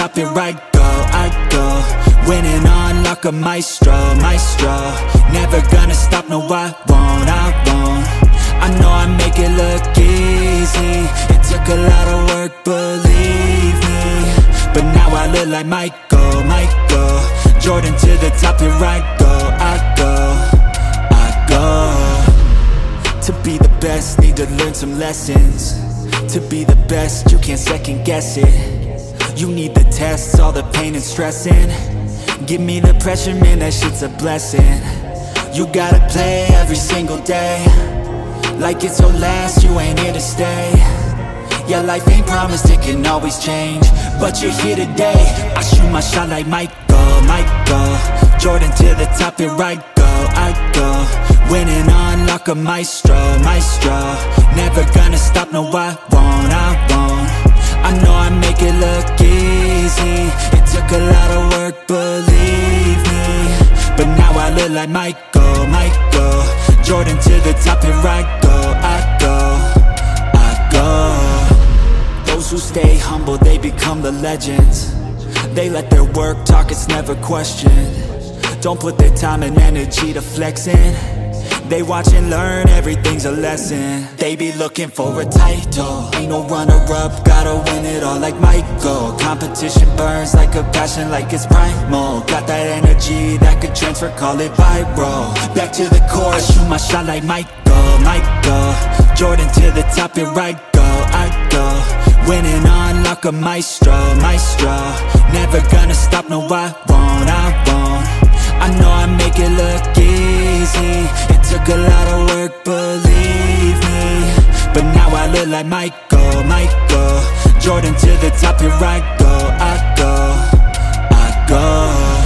top, here I go, I go. Winning on like a maestro, maestro. Never gonna stop, no I won't, I won't. I know I make it look easy. It took a lot of work, believe me. But now I look like Michael, Michael. Jordan to the top, here I go, I go, I go. To be the best, need to learn some lessons To be the best, you can't second guess it. You need the tests, all the pain and stressing. Give me the pressure, man, that shit's a blessing. You gotta play every single day. Like it's your last, you ain't here to stay. Yeah, life ain't promised, it can always change. But you're here today. I shoot my shot like Michael, Michael. Jordan to the top, here I go, I go. Winning on like a maestro, maestro easy It took a lot of work, believe me. But now I look like Michael, Michael. Jordan to the top, here I go, I go, I go. Those who stay humble, they become the legends. They let their work talk, it's never questioned. Don't put their time and energy to flexing they watch and learn, everything's a lesson. They be looking for a title. Ain't no runner-up, gotta win it all like Michael. Competition burns like a passion, like it's primal. Got that energy that could transfer, call it viral. Back to the core, I shoot my shot like Michael, Michael. Jordan to the top, here right go, I go. Winning on like a maestro, maestro. Never gonna stop, no I won't, I won't look like Michael, Michael Jordan to the top, here I go, I go, I go